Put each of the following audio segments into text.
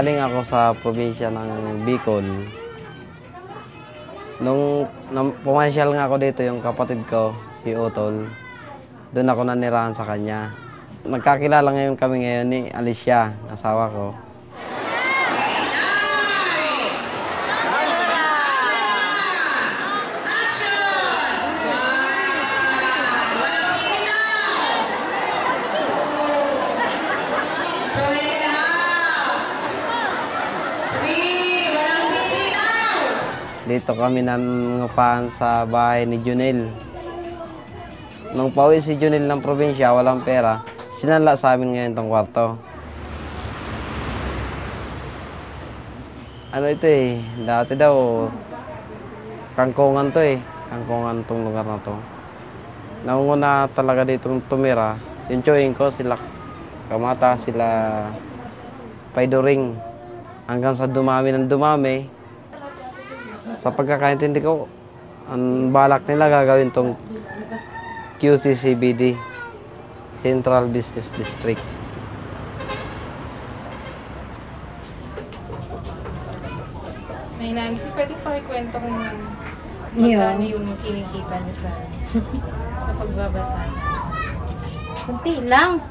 Galing ako sa probinsya ng Bicol. Nung nang pumasyal nga ako dito, yung kapatid ko, si Otol, doon ako nanirahan sa kanya. Nagkakilala ngayon kami ngayon ni Alicia, asawa ko. Dito kami nangungupahan sa bahay ni Junel. Nung pauwi si Junel ng probinsya, walang pera, sinala sa amin ngayon tong kwarto. Ano ito eh, dati daw, kangkungan to eh. Kangkungan tong lugar na to. Naunguna talaga dito tumira, yung chewing ko, sila Kamata, sila Paidoring. Hanggang sa dumami ng dumami, sa pagkakaintindi ko, ang balak nila gagawin tong QCCBD, Central Business District. May Nancy, pwede pakikwento kung magkano yung kinikita niyo sa sa pagbabasa. Kunti lang.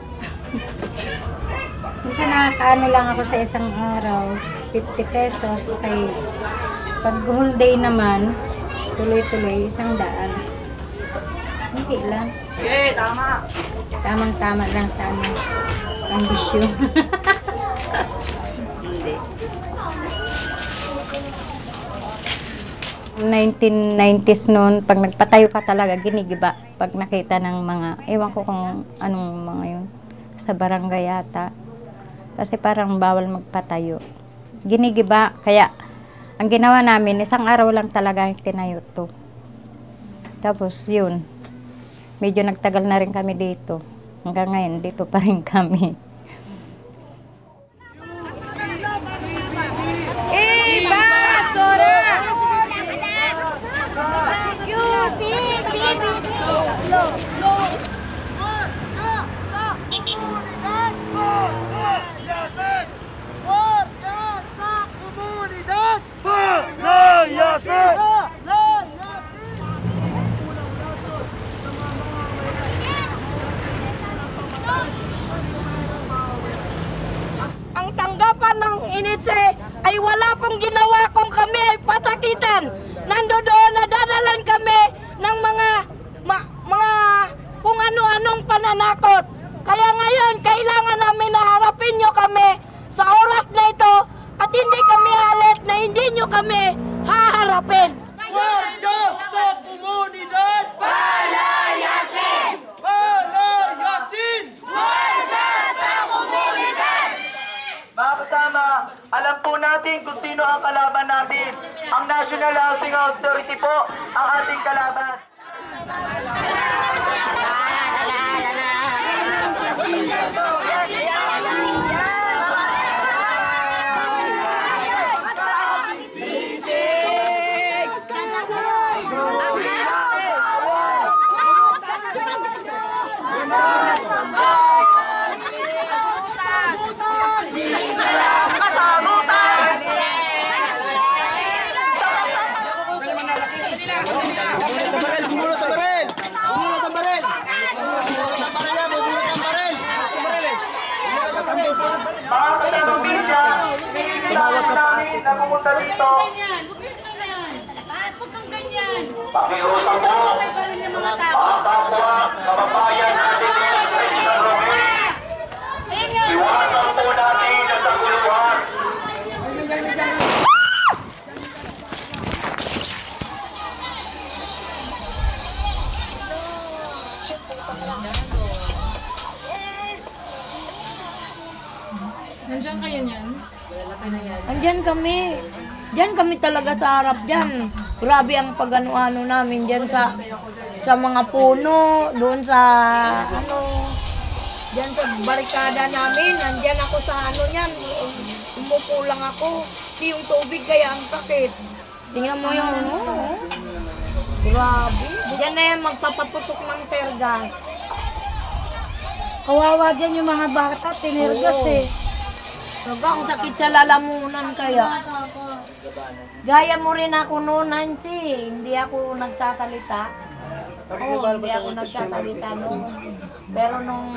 Minsan nakakaano lang ako sa isang araw, 50 pesos. Okay. Pag whole day naman, tuloy-tuloy, isang daan. Hindi lang. Okay, tama. Tamang-tama lang sa ano, ambisyon. Hindi. 1990s noon, pag nagpatayo ka talaga, ginigiba. Pag nakita ng mga, ewan ko kung anong mga yun, sa barangay yata. Kasi parang bawal magpatayo. Ginigiba, kaya ang ginawa namin, isang araw lang talaga yung tinayo to. Tapos yun, medyo nagtagal na rin kami dito. Hanggang ngayon, dito pa rin kami. ang initse ay wala pong ginawa kung kami ay patakitan. Nando doon nadadalan kami ng mga ma- mga kung ano-anong pananakot. Kaya ngayon, kailangan namin na harapin nyo kami sa oras na ito at hindi kami halit na hindi nyo kami haharapin. Warga sa komunidad! Palayasin! Palayasin! Mga kasama, alam po natin kung sino ang kalaban natin. Ang National Housing Authority po ang ating kalaban. Hinihingi namin na pumunta dito. Pakiusap po, mga kapwa, kababayan natin dito sa San Roque. Iwasan po natin ang kaguluhan. Nandiyan kayo niyan? Andyan kami. Diyan kami talaga sa harap dyan. Grabe ang pag-ano-ano namin dyan sa sa mga puno, doon sa ano, dyan sa barikada namin. Andyan ako sa ano yan. Umupo lang ako. Kasi yung tubig kaya ang sakit. Tingnan mo yung ano. oh. Grabe. Diyan na yan magpapaputok ng tergas. Kawawa dyan yung mga bata, tinirgas Oo. eh. Sobrang sakit sa lalamunan kaya. Gaya mo rin ako noon, Nancy. Hindi ako nagsasalita. Oo, hindi ako nagsasalita noon. Pero nung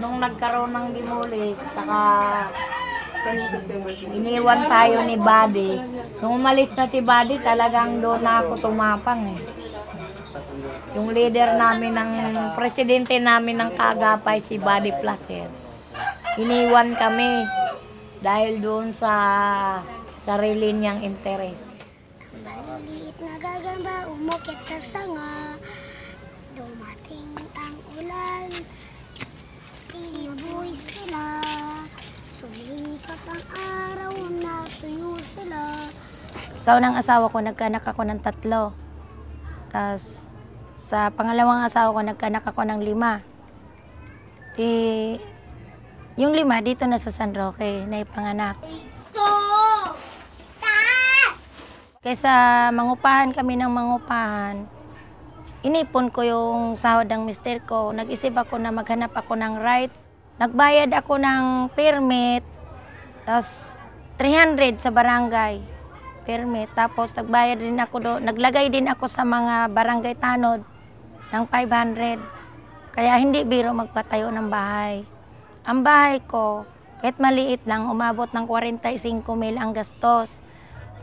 nung nagkaroon ng dimulis, saka iniwan tayo ni Buddy. Nung umalis na si Buddy, talagang doon na ako tumapang eh. Yung leader namin ng, presidente namin ng Kagapay, si Buddy Placer. Iniwan kami dahil doon sa sarili niyang interes. Maliit na gagamba, umukit sa sanga. Dumating ang ulan, tinubuy sila. Sumikat ang araw, natuyo sila. Sa unang asawa ko, nagkanak ako ng tatlo. Tapos, sa pangalawang asawa ko, nagkanak ako ng lima. Eh, yung lima, dito na sa San Roque, na ipanganak. Kaysa mangupahan kami ng mangupahan, inipon ko yung sahod ng mister ko. Nag-isip ako na maghanap ako ng rights. Nagbayad ako ng permit, tapos 300 sa barangay permit. Tapos nagbayad din ako do, naglagay din ako sa mga barangay tanod ng 500. Kaya hindi biro magpatayo ng bahay. Ang bahay ko, kahit maliit lang, umabot ng 45 mil ang gastos.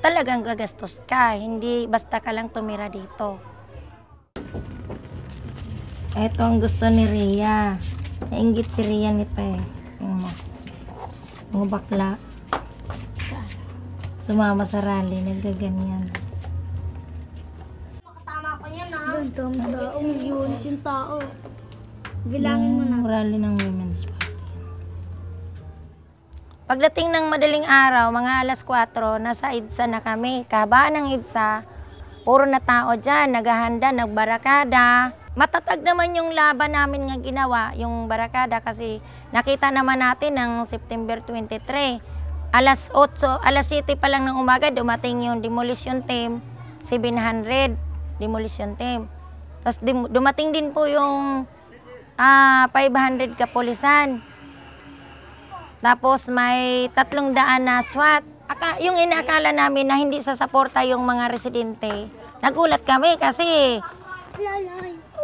Talagang gagastos ka, hindi basta ka lang tumira dito. Ito ang gusto ni Ria. Nainggit si Ria nito eh. Tingnan mo. Mga bakla. Sumama sa rally, naggaganyan. Ganito ang taong yunis yung tao. Bilangin mo na. Yung rally ng Women's Party. Pagdating ng madaling araw, mga alas 4, nasa EDSA na kami. Kabaan ng EDSA, puro na tao dyan, naghahanda, nagbarakada. Matatag naman yung laban namin nga ginawa, yung barakada, kasi nakita naman natin ng September 23. Alas 8, alas 7 pa lang ng umaga, dumating yung demolition team, 700 demolition team. Tapos dumating din po yung ah 500 kapulisan. Tapos may tatlong daan na SWAT. Aka, yung inaakala namin na hindi sasaporta yung mga residente, nagulat kami kasi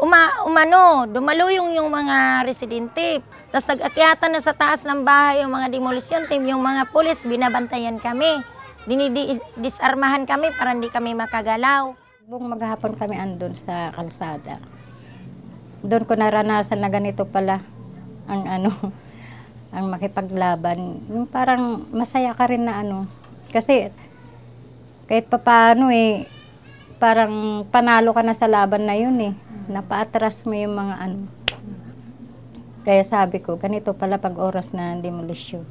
uma, umano, dumaluyong yung mga residente. Tapos nag-akyatan na sa taas ng bahay yung mga demolition team, yung mga pulis, binabantayan kami. Dinidisarmahan kami para hindi kami makagalaw. Buong maghapon kami andun sa kalsada. Doon ko naranasan na ganito pala ang ano, ang makipaglaban. Yung parang masaya ka rin na ano. Kasi kahit papaano eh, parang panalo ka na sa laban na yun eh. Napaatras mo yung mga ano. Kaya sabi ko, ganito pala pag oras na demolisyon.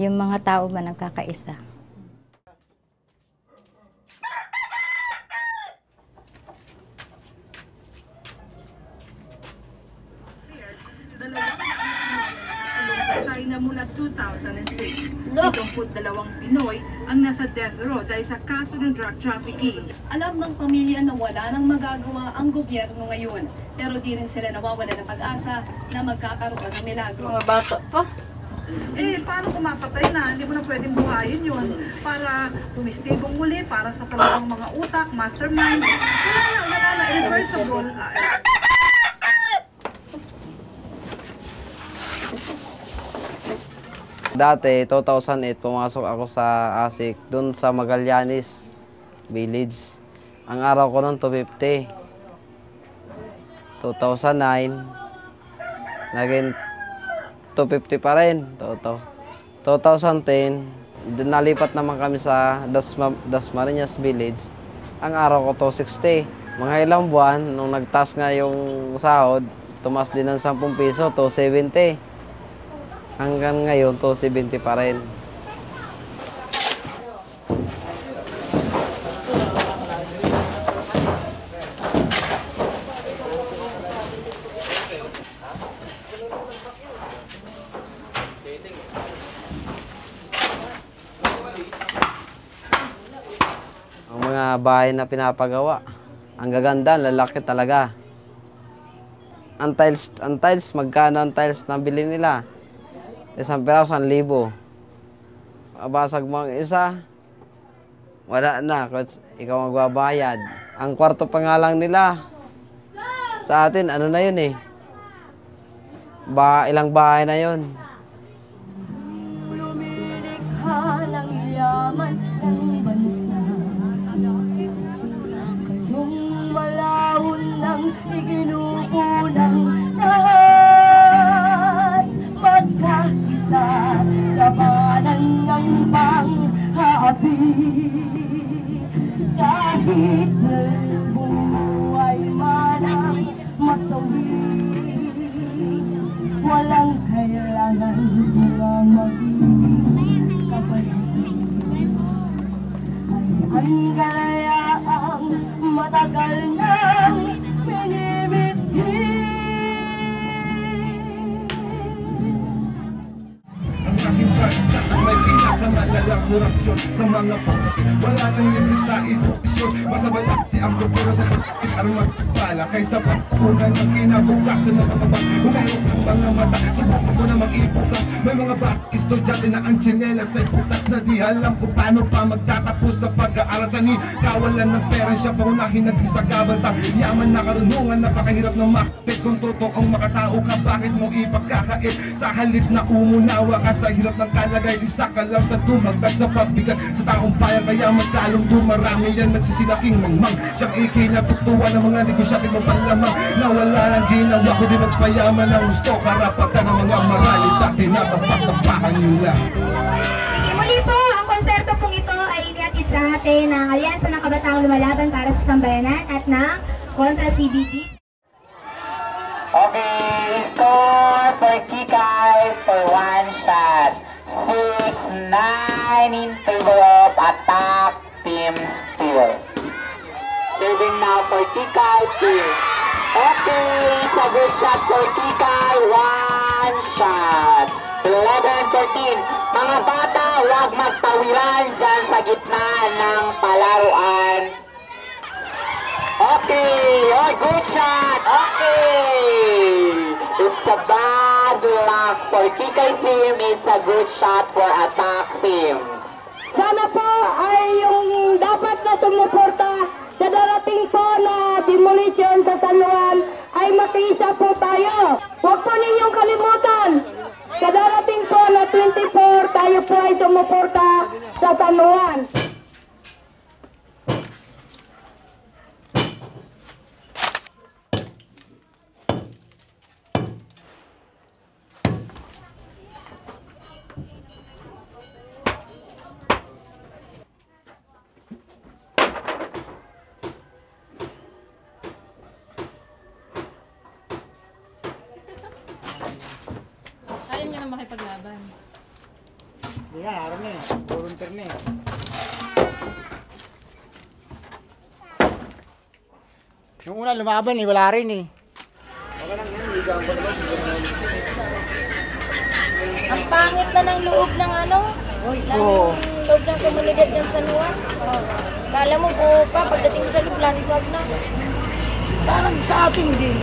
Yung mga tao ba nagkakaisa. China mula 2006. Itumput dalawang Pinoy ang nasa death row dahil sa kaso ng drug trafficking. Alam ng pamilya na wala nang magagawa ang gobyerno ngayon. Pero di rin sila nawawala ng pag-asa na magkakaroon ng milagro. Mga bata pa. Eh, paano kung mapatay na? Hindi mo na pwedeng buhayin yun para tumistigong muli, para sa talagang mga utak, mastermind. Wala na, wala na, irreversible. Ah, Dati, 2008, pumasok ako sa ASIC, dun sa Magallanes Village. Ang araw ko noon, 250. 2009, naging 250 pa rin. Toto- 2010, dun nalipat naman kami sa Dasma, Dasmariñas Village. Ang araw ko, 260. Mga ilang buwan, nung nagtas nga yung sahod, tumas din ng 10 piso, 270. Hanggang ngayon, 270 pa rin. Ang mga bahay na pinapagawa, ang gaganda, lalaki talaga. Ang tiles, ang tiles, magkano ang tiles na bili nila? Isang piraso, isang libo. Mabasag mo ang isa, wala na. Ikaw magbabayad. Ang kwarto pa lang nila. Sa atin, ano na yun eh. Ba, ilang bahay na yun. Panghabi Kahit na buhay man ang masawi. Walang kailangan mga magiging kapatid Ay ang kalayaang matagal nang may pinakamalalang korupsyon sa mga pagkakin Wala nang libre sa edukasyon Mas malaki ang kultura sa pagkakin Armas bala kaysa pagkunan ng kinabukasan ng mga bang Humayok ang mga mata. Sa buko mo na mag-ibukas May mga bak estudyante na ang tsinelas ay putas na di alam kung paano pa magtatapos sa pag-aaral. Sa ni Kawalan ng pera siya paunahin na di sa kabata Yaman na karunungan napakahirap na makapit. Kung totoong makatao ka bakit mo ipagkakait? Sa halip na umunawa ka sa hirap ng kalagay Isa ka lang sa dumagdag sa pagbigat Sa taong bayan kaya mas lalong dumarami yan Nagsisilaking mangmang Siyang ikinatutuwa ng mga negosyante mo palamang Na wala lang ginawa kundi magpayaman ng gusto Karapatan ng mga maralita Tinatapakapahan nila Muli po, ang konserto pong ito ay inihatid sa atin ng Alyansa ng Kabataang Lumalaban para sa Sambayanan at ng Kontra CBT. Okay, score for Kikay for one shot. 6-9 in favor attack team Steel. Serving now for Kikay team. Okay, it's good shot for Kikay. One shot. 11-14. Mga bata, huwag magtawiran dyan sa gitna ng palaruan. Okay, oh, good shot. Okay. It's a bad luck for Kikay team. It's a good shot for attack team. Sana po ay yung dapat na sumuporta sa darating po na demolition sa San Juan ay makiisa po tayo. Huwag po ninyong kalimutan. Sa darating po na 24, tayo po ay sumuporta sa San Juan. Na makipaglaban. Hindi nga, araw na eh. Volunteer na eh. Yung una lumaban eh, wala rin eh. Ang pangit na ng loob ng ano, ng Oo. loob ng komunidad ng San Juan. Kala mo buo pa, pagdating mo sa loob, lansag na. Parang sa atin din.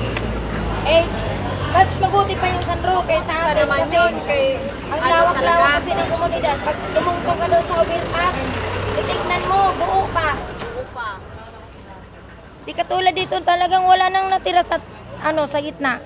Eh, mas mabuti pa yung San Roque sa atin naman kasi yun, kay- ang ano lawak-lawak kasi ng komunidad. Pag tumungkong ka doon sa overpass, titignan mo, buo pa. Buo pa. Di katulad dito talagang wala nang natira sa ano sa gitna.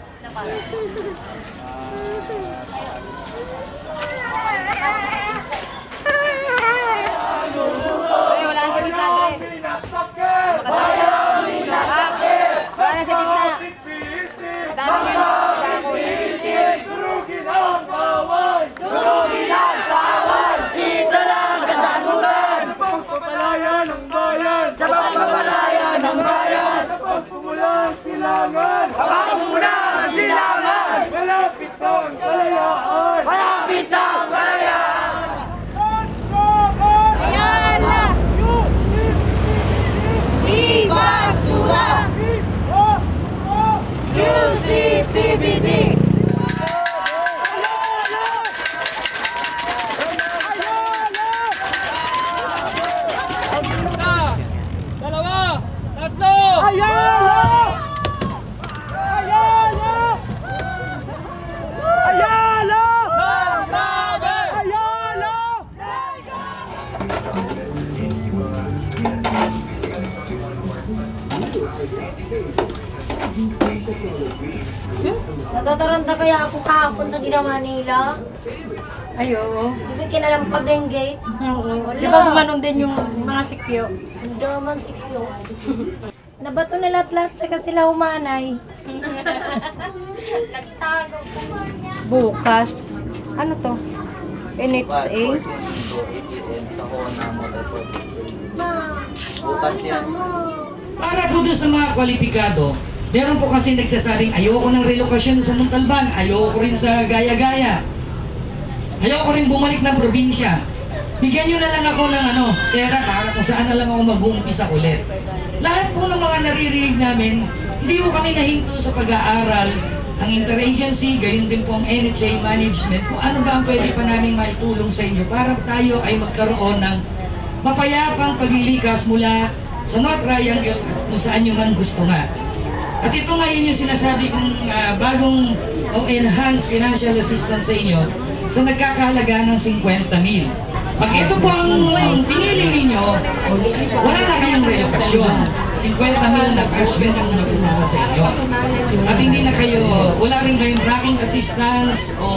Kaya ako kahapon sa ginawa nila. Ay, oo. Di ba kinalampag na yung gate? Oo. Di ba gumanon din yung mga sikyo? Ang daman si Kyo. Nabato na lahat-lahat saka sila humanay. Bukas. Ano to? NHA? Bukas yan. Para po doon sa mga kwalipikado, meron po kasi nagsasabing ayoko ng relokasyon sa Montalban, ayoko rin sa Gaya-Gaya, ayoko rin bumalik ng probinsya. Bigyan nyo na lang ako ng ano, pera para kung saan na lang ako mag-uumpisa ulit. Lahat po ng mga naririnig namin, hindi po kami nahinto sa pag-aaral. Ang interagency, gayon din po ang NHA management, kung ano ba ang pwede pa namin maitulong sa inyo para tayo ay magkaroon ng mapayapang paglilikas mula sa North Triangle kung saan nyo man gusto nga. At ito ngayon yung sinasabi kong ah, bagong o enhanced financial assistance sa inyo sa nagkakahalaga ng 50 mil. Pag ito po ang pinili ninyo, wala na kayong relokasyon. 50 mil na cash yun yung nakukuha sa inyo. At hindi na kayo, wala rin kayong tracking assistance o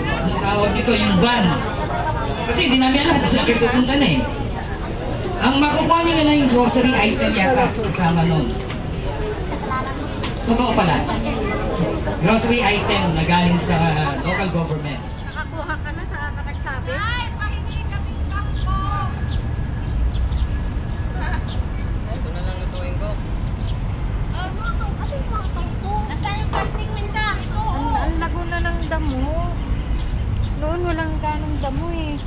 ang tawag dito, yung van. Kasi hindi namin alam kung saan kayo pupunta na eh. Ang makukuha nyo na yung grocery item yata kasama nun. Totoo pala. Grocery item na galing sa local government. Nakakuha ka na sa nagsabi? Ay, Ito na lang lutuin ko. Ang, ang lago na ng damo. Noon walang ganong damo eh.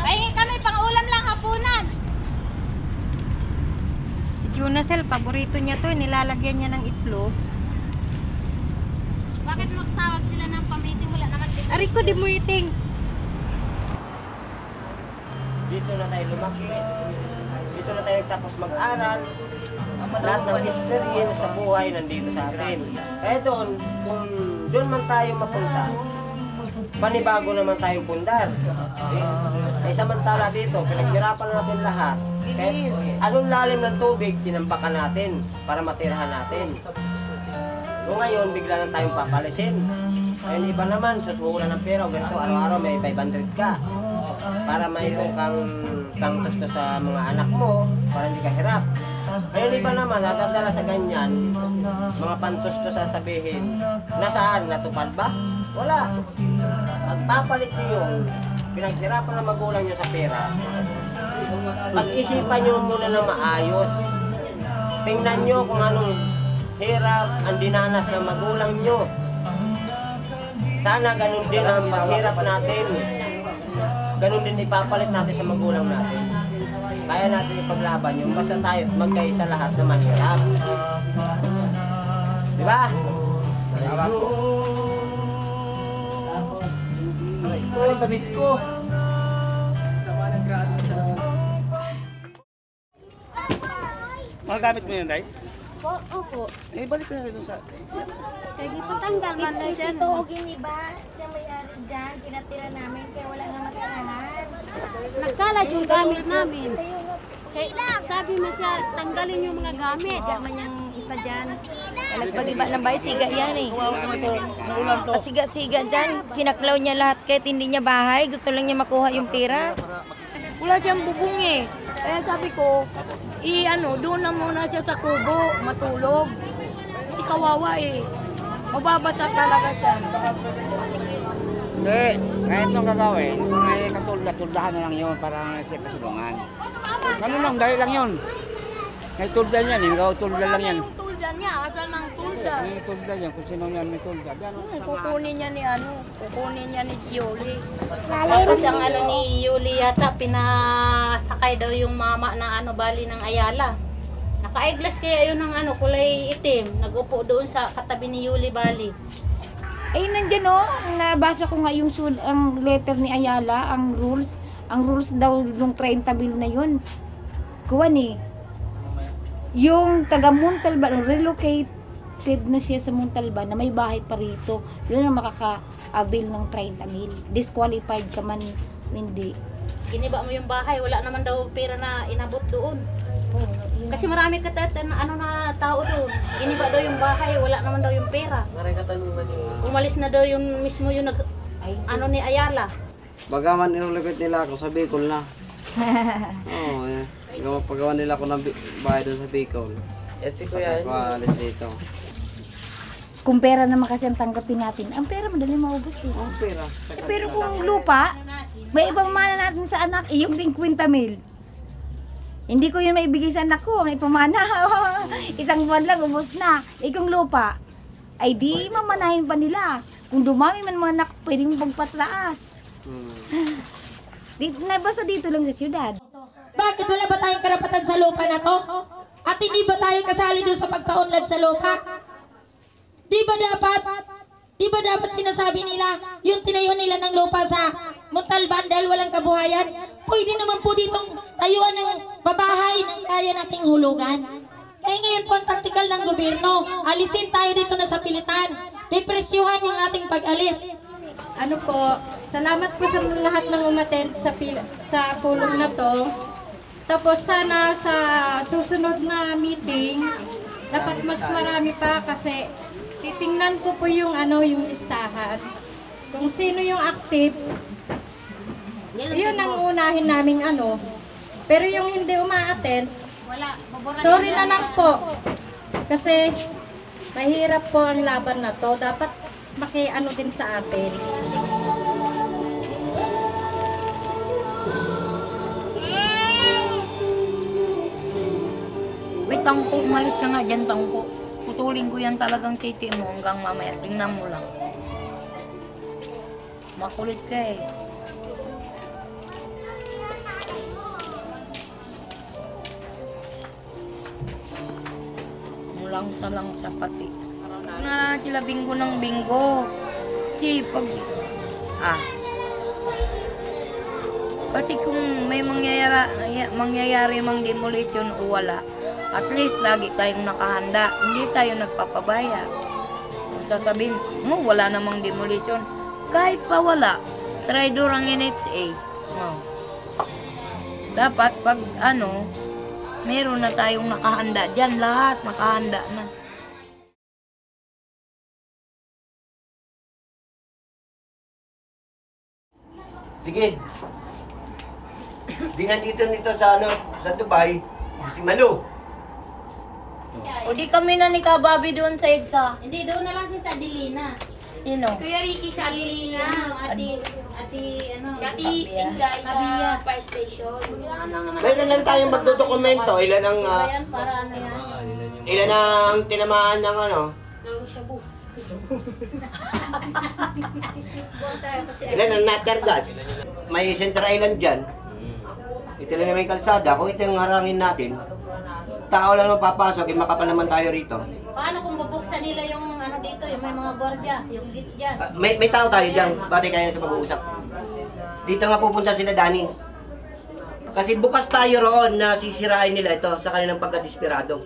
Ay, kami pang ulam lang hapunan. Junacel, paborito niya to. eh. Nilalagyan niya ng itlog. Bakit magtawag sila ng pamiting? Wala naman dito. Aray ko, di mo iting. Dito na tayo lumaki. Dito na tayo tapos mag-aral. Lahat ng experience sa buhay nandito sa atin. Kaya doon, kung doon man tayo mapunta, panibago naman tayong pundar. Eh, samantala dito, pinaghirapan natin lahat. Kahit anong lalim ng tubig, tinampakan natin para matirahan natin. So ngayon, bigla lang tayong papalisin. Ayun, iba naman, susuhulan ng pera. Ganito, araw-araw may 500 ka. Para mayroon kang kang gusto sa mga anak mo, para hindi ka hirap. Ngayon, iba naman, natadala sa ganyan, mga pantusto sasabihin, nasaan, natupad ba? Wala. Magpapalit niyo yung pinaghirapan ng magulang niyo sa pera. Pag-isipan niyo muna na maayos. Tingnan niyo kung anong hirap ang dinanas ng magulang niyo. Sana ganun din ang paghirap natin. Ganun din ipapalit natin sa magulang natin. Kaya natin ipaglaban yun. Basta tayo magkaisa lahat na mahirap. Di ba? Ito yung damit ko. Sama ng grado sa... Mga gamit mo yun, Day? Po, opo. Eh, balik ka na doon sa... Kaya ipatanggal man lang siya. Ito, gini ba? Siya may-ari dyan. Pinatira namin kaya wala nga matirahan. Nagkalat yung gamit namin. Kaya sabi mo siya, tanggalin yung mga gamit. Yaman yung isa dyan. Nagpag-iba ng bahay, siga yan eh. Pasiga-siga dyan. Sinaklaw niya lahat kahit hindi niya bahay. Gusto lang niya makuha yung pera. Wala siyang bubong eh. Kaya sabi ko, i ano, doon na muna siya sa kubo, matulog. Si kawawa eh. Mababasa talaga siya. Hindi, kahit nung gagawin, may katulad-tuldahan na lang yun para sa kasulungan. Ganun lang, dahil lang yun. May tuldan yan, eh, may tuldan lang yan. Yung tuldan niya, asan ang tuldan? May tuldan yan, kung sino yan may tuldan. Yan, Hmm, kukunin niya ni ano, kukunin niya ni Yoli. Tapos ang ano ni Yuli yata, pinasakay daw yung mama na ano, bali ng Ayala. Naka-eyeglass kaya yun ng ano, kulay itim. Nagupo doon sa katabi ni Yuli Bali. Ay, nandiyan o. Nabasa ko nga yung sul- ang letter ni Ayala, ang rules. Ang rules daw nung 30 bill na yun. Kuha ni. Yung taga Montalban, relocated na siya sa Montalban na may bahay pa rito. Yun ang makaka-avail ng 30 mil. Disqualified ka man, hindi. Giniba mo yung bahay, wala naman daw pera na inabot doon. Oh, Kasi marami katatan na ano na tao doon. Iniba daw yung bahay, wala naman daw yung pera. Maraming katanungan yung... Umalis na daw yung mismo yung nag, ano ni Ayala. Bagaman inulikot nila ako sa Bicol na. Oo, eh. Gawa- Pagawa nila ako ng bi- bahay doon sa Bicol. Eh, si Kuya, alis dito. Kung pera naman kasi ang tanggapin natin, ang pera madali maubos eh. Ang pera. Eh, pero kung lupa, may ipamana natin sa anak, eh, yung 50 mil. Hindi ko yun maibigay sa anak ko, may pamana. Isang buwan lang, ubos na. Eh kung lupa, ay di mamanahin pa nila. Kung dumami man mga anak, pwedeng magpatlaas. Dito, na, basta dito lang sa syudad. Tayong karapatan sa lupa na to? At hindi ba tayo kasali doon sa pagkaunlad sa lupa? Di ba dapat, di ba dapat sinasabi nila, yung tinayo nila ng lupa sa Montalban dahil walang kabuhayan? Pwede naman po ditong tayuan ng babahay ng kaya nating hulugan. Kaya ngayon po ang taktikal ng gobyerno, alisin tayo dito na sa pilitan. Depresyuhan yung ating pag-alis. Ano po, salamat po sa lahat ng umattend sa sa pulong na to. Tapos sana sa susunod na meeting, dapat mas marami pa kasi titingnan ko po yung ano yung listahan. Kung sino yung active, yun ang unahin naming ano. Pero yung hindi uma-attend, Wala, sorry na lang po. Kasi mahirap po ang laban na to. Dapat maki-ano din sa atin. May tangko, umalis ka nga dyan, tangko. Putulin ko yan talagang titi mo hanggang mamaya. Tingnan mo lang. Makulit ka eh. Mulang sa lang sa pati. Na sila bingo ng bingo. Si pag... Ah. Kasi kung may mangyayari, mangyayari mang demolition o wala, at least lagi tayong nakahanda. Hindi tayo nagpapabaya. Sasabihin, mo wala namang demolition. Kahit pa wala, traitor ang NHA. No. Dapat pag ano, meron na tayong nakahanda dyan. Lahat nakahanda na. Sige. Di nandito nito sa ano, sa Dubai, si Manu. O di kami na ni Kababi doon sa EDSA. Hindi, doon na lang si Sadelina. Sino? Kuya Ricky sa Lilina. Ati, ati, ano? Si Ati Inday sa fire station. Meron lang tayong magdodokumento, ilan ang ah, Ayan, para ano yan? ilan ang tinamaan ng ano, Ng shabu. ilan ang natergas. May Center Island dyan. Ito lang na may kalsada. Kung ito yung harangin natin, tao lang mapapasok, eh, makapal naman tayo rito. Paano kung bubuksan nila yung ano dito, yung may mga gwardiya, yung gate dyan? Ah, May, may tao tayo dyan, batay kayo sa pag-uusap. Dito nga pupunta sila Dani. Kasi bukas tayo roon na sisirain nila ito sa kanilang pagkadesperado.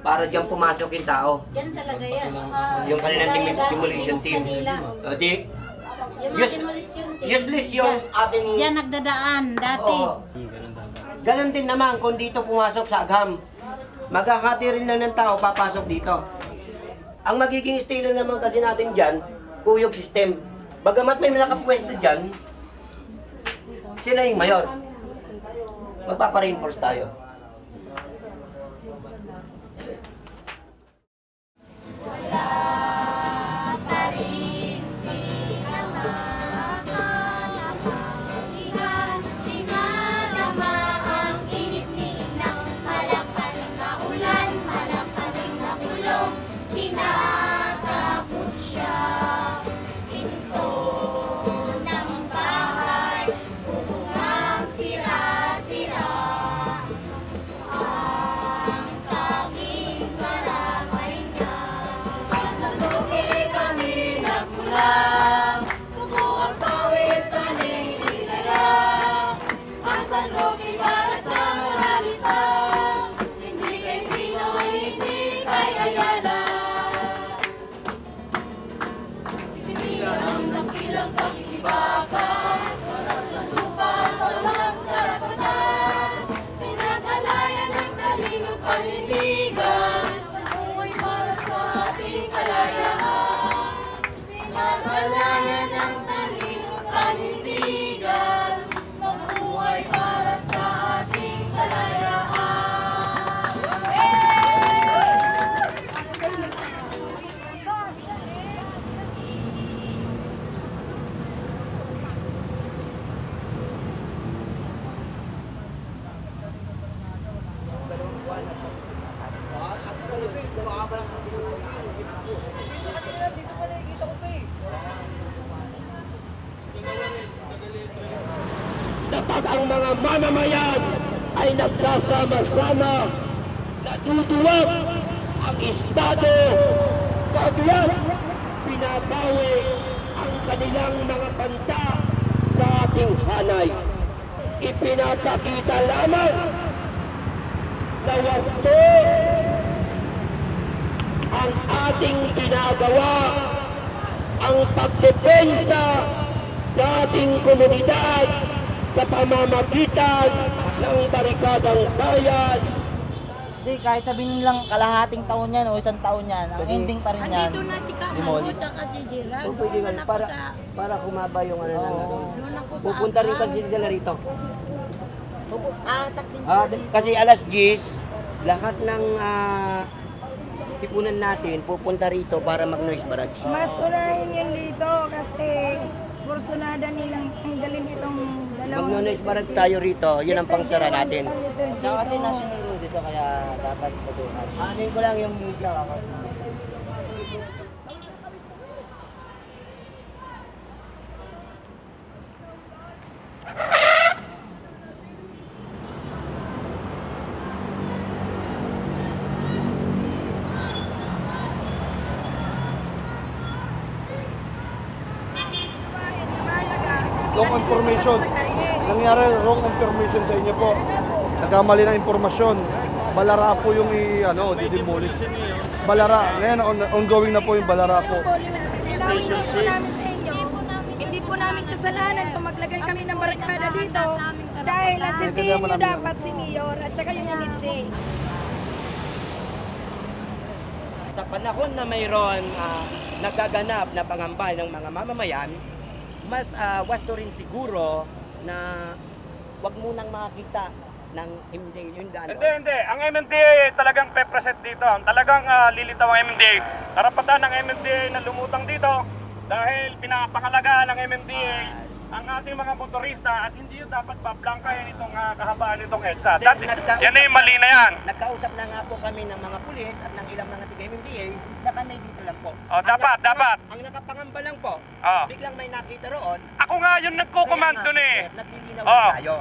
Para dyan pumasok yung tao. Dyan talaga yan. Yung kanilang dem- demolition team. O di, Yung mga Yes. demolition team. useless yung ating... Diyan nagdadaan dati. Oo. Ganon din naman kung dito pumasok sa Agham. Magkakati rin lang ng tao papasok dito. Ang magiging estilo naman kasi natin dyan, kuyog system. Bagamat may nakapwesto dyan, sila yung mayor. Magpapa-reinforce tayo. Mamamayan ay nagsasama-sama, natutuwag ang Estado, kagayan binabawi ang kanilang mga panta sa ating hanay. Ipinapakita lamang na wasto ang ating ginagawa ang pagdepensa sa ating komunidad sa pamamagitan ng barikadang bayan Kasi kahit sabihin lang kalahating taon yan o isang taon yan, ang ending pa rin yan. Andito na si demolish. Kakamuta ka si Gerald. Kung pwede nga, para, para kumaba yung ano ng ano. Pupunta rin kasi sila rito. Atak din Ah, kasi alas 10, lahat ng ah, tipunan natin pupunta rito para mag-noise barrage. Mas unahin yun dito kasi kursunada nilang tanggalin itong dalawang... Mag-noise barrage tayo rito, yun ang pangsara natin. Tsaka kasi national road dito kaya dapat patukan. Ano ko lang yung media ako. Wrong information. Nangyari wrong information sa inyo po. Nagkamali ng impormasyon. Balara po yung i, ano, didemolish. Balara. Ngayon, on, ongoing na po yung Balara po. Station Hindi po namin kasalanan kung maglagay kami ng barikada dito dahil ang sisihin nyo dapat si Mayor at saka yung Elitse. Sa panahon na mayroon ah, nagaganap na pangambay ng mga mamamayan, mas uh, wasto rin siguro na wag munang makita ng MD yun ano. Hindi, hindi. Ang MMDA talagang pepresent dito. Ang talagang uh, lilitaw ang MMDA. Karapatan ng MMDA na lumutang dito dahil pinapakalagaan ng MMDA ang ating mga motorista at hindi yun dapat paplangkahin itong uh, kahabaan nitong EDSA. Dati, yan eh, mali na yan. Nagkausap na nga po kami ng mga pulis at ng ilang mga tiga MMDA na kami dito lang po. Oh, dapat, ang, dapat. Ang, ang nakapangamba lang po, Oh. biglang may nakita roon. Ako nga yung nga, dun eh. Naglilinaw Oh. tayo.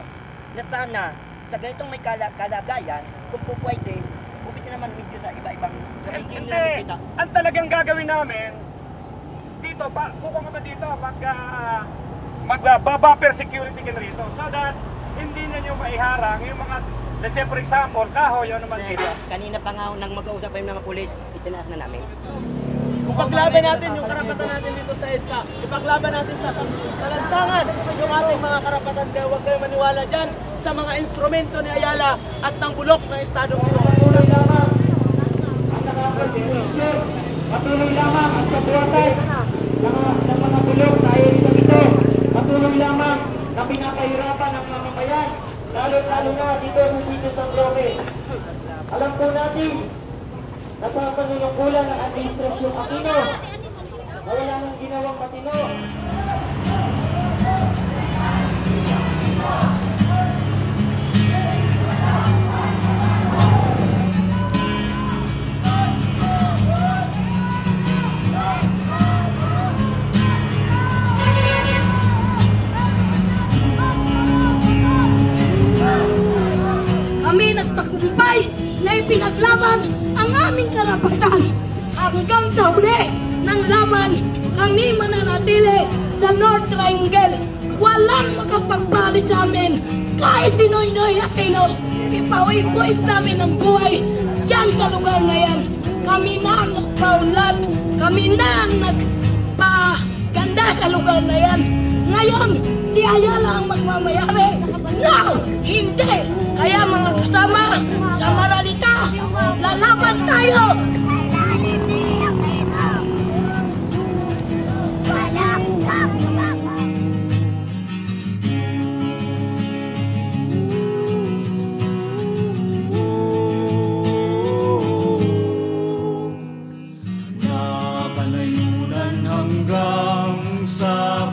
Na sana, sa ganitong may kala kalagayan, kung po pwede, pwede naman medyo sa iba-ibang sa may Hindi. kita. Ang talagang gagawin namin, dito, pa, bukong kami dito, pag uh, magbabumper security ka na rito so that hindi na nyo maiharang yung mga, let's say for example, kahoy, ano naman Sir, dito. kanina pa nga nang mag-uusap yung mga pulis, itinaas na namin. Ipaglaban natin yung karapatan natin dito sa EDSA. Ipaglaban natin sa, sa lansangan yung ating mga karapatan. Kaya huwag kayo maniwala dyan sa mga instrumento ni Ayala at ng bulok ng Estado ito. Patuloy lamang ang kabuhatan ng, ng mga bulok dahil sa ito. Patuloy lamang na pinapahirapan ng mamamayan, lalo-lalo na dito sa sitio San Roque. Alam po natin na sa panunungkulan ng Administrasyong Aquino, na wala nang ginawang matino. Na ipinaglaban ang aming karapatan. Hanggang sa huli ng laban, kami mananatili sa North Triangle. Walang makapagpalit sa amin. Kahit sinoy-noy Aquino, ipawipuis namin ang buhay dyan sa lugar na yan. Kami na ang nagpaunlad. Kami na ang nagpaganda sa lugar na yan. Ngayon, si Ayala ang magmamayari. No! Hindi! Kaya mga kasama, sa Maralita, lalaban tayo!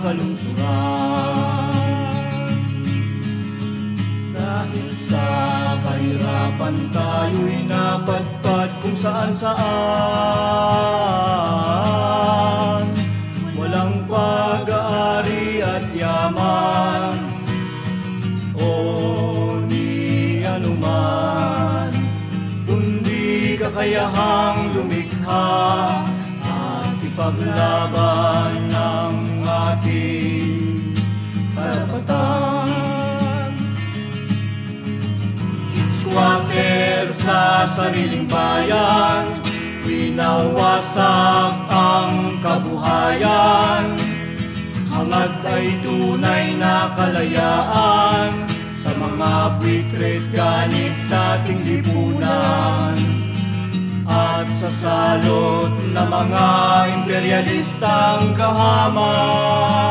Kalungsuran Dahil sa kahirapan tayo'y napadpad kung saan saan sariling bayan Winawasak ang kabuhayan. Hangad ay tunay na kalayaan Sa mga buwitrit ganit sa ating lipunan. At sa salot na mga imperialistang kahaman